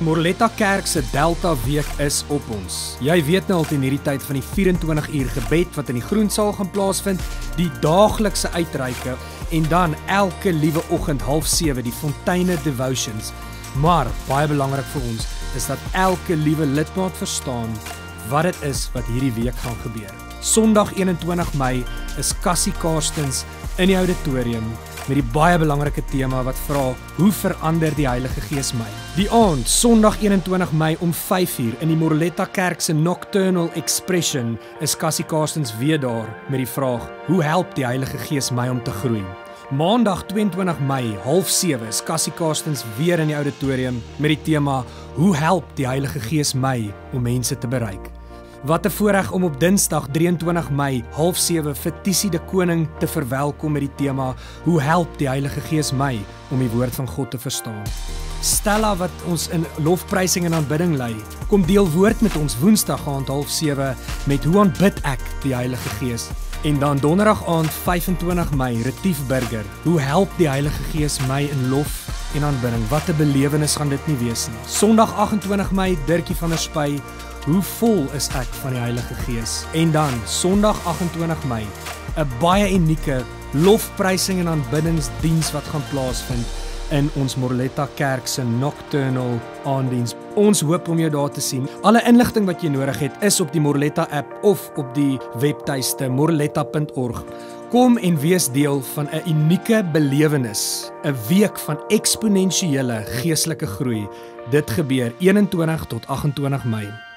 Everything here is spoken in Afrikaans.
Morletta Kerk se Delta Week is op ons. Jy weet nou al teen hierdie tyd van die 24 uur gebed wat in die Groensaal gaan plaasvind, die daaglikse uitreike en dan elke liewe oggend 07:30 die Fontaine Devotions. Maar baie belangrik vir ons is dat elke liewe lidmaat verstaan wat dit is wat hierdie week gaan gebeur. Sondag 21 Mei is Cassie Karstens in die auditorium met die baie belangrike tema wat vra hoe verander die Heilige Gees my. Die aand, Sondag 21 Mei om 5uur in die Morletta Kerk se Nocturnal Expression is Cassie Karstens weer daar met die vraag: Hoe help die Heilige Gees my om te groei? Maandag 22 Mei, 07:30 is Cassie Karstens weer in die auditorium met die tema: Hoe help die Heilige Gees my om mense te bereik? Wat 'n voorreg om op Dinsdag 23 Mei 07:30 vir Tisie de Koning te verwelkom met die tema Hoe help die Heilige Gees my om die woord van God te verstaan. Stella wat ons in lofprysing en aanbidding lei, kom deel woord met ons Woensdag aand 07:30 met Hoe aanbid ek die Heilige Gees? En dan donderdag aand 25 Mei Retief Burger. Hoe help die Heilige Gees my in lof en aanbidding? Wat 'n belewenis gaan dit nie wees nie. Sondag 28 Mei Dirkie van der Spy Hoe vol is ek van die Heilige Gees? En dan Sondag 28 Mei, 'n baie unieke lofprysing en aanbiddingsdiens wat gaan plaasvind in ons Morletta Kerk se Nocturnal aandiens. Ons hoop om jou daar te sien. Alle inligting wat jy nodig het is op die Morletta app of op die webtuiste morletta.org. Kom en wees deel van 'n unieke belewenis, 'n week van eksponensiële geestelike groei. Dit gebeur 21 tot 28 Mei.